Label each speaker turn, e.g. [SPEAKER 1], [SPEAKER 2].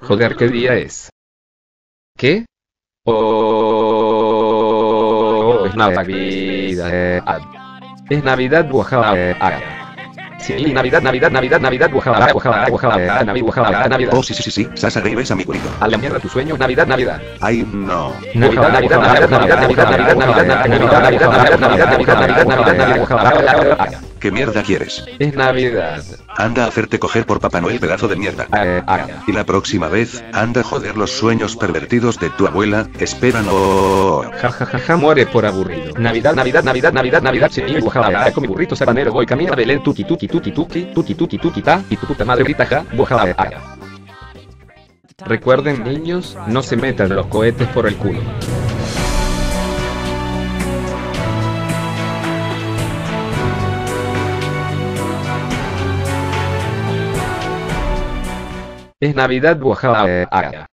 [SPEAKER 1] Joder, ¿qué día es? ¿Qué? Oh, es Navidad. Es Navidad, Oaxaca. Sí, Navidad, Navidad, Navidad, Navidad, Oaxaca, Oaxaca, Oaxaca, Navidad, Oaxaca, Navidad.
[SPEAKER 2] Oh, sí, sí, sí, sí. Sasa Reeves, amiguito.
[SPEAKER 1] A la mierda tus sueños, Navidad, Navidad.
[SPEAKER 2] Ay, no.
[SPEAKER 1] Navidad, Navidad, Navidad, Navidad, Navidad, Navidad, Navidad, Navidad, Navidad, Navidad, Navidad, Navidad, Navidad, Navidad, Navidad, Navidad.
[SPEAKER 2] ¿Qué mierda quieres?
[SPEAKER 1] Es Navidad.
[SPEAKER 2] Anda a hacerte coger por Papá Noel, pedazo de mierda. Y la próxima vez, anda a joder los sueños pervertidos de tu abuela. Espera, no.
[SPEAKER 1] Ja, ja, ja, ja, muere por aburrido. Navidad, Navidad, Navidad, Navidad, Navidad, sí, Oaxaca, con mi burrito sabanero voy camino a Belén, tuki, tuki, tuki, tuki, tuki, tuki, tuki, ta, y tu puta madre grita, ja, Oaxaca. Recuerden niños, no se metan los cohetes por el culo. Es Navidad, Oaxaca.